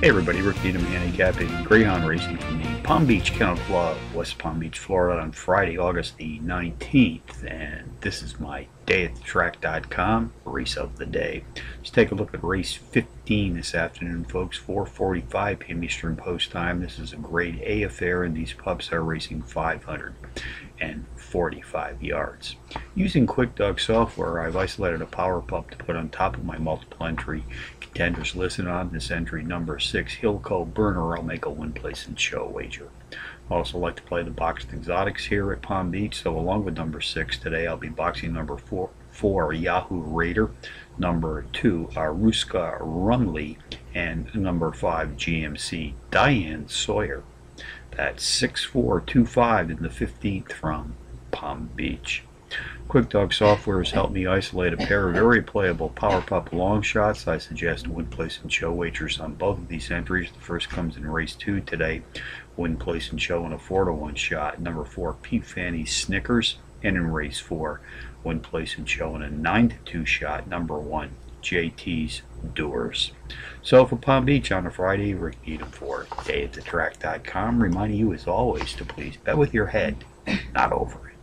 Hey everybody, Rick Needham handicapping Greyhound Racing from the Palm Beach Kennel Club, West Palm Beach, Florida on Friday, August the 19th. And this is my DayAtTheTrack.com race of the day. Let's take a look at race 15 this afternoon, folks. 4:45 p.m. Eastern Post Time. This is a grade A affair, and these pups are racing 545 yards. Using QuickDog software, I've isolated a power pup to put on top of my multiple entry contenders listed on this entry number six Hilco Burner. I'll make a one place and show wager. I also like to play the boxed exotics here at Palm Beach. So along with number six today, I'll be boxing number four, four Yahoo Raider, number two Ruska Rumley, and number five GMC Diane Sawyer. That's 6425 in the 15th from Palm Beach. QuickDog software has helped me isolate a pair of very playable Power Pup long shots. I suggest win, place, and show wagers on both of these entries. The first comes in race two today. Win, place, and show in a 4 to 1 shot. Number four, Pete Fanny Snickers. And in race four, win, place, and show in a 9 to 2 shot. Number one, JT's Doors. So for Palm Beach on a Friday, Rick Needham for DayAtTheTrack.com, reminding you as always to please bet with your head, not over it.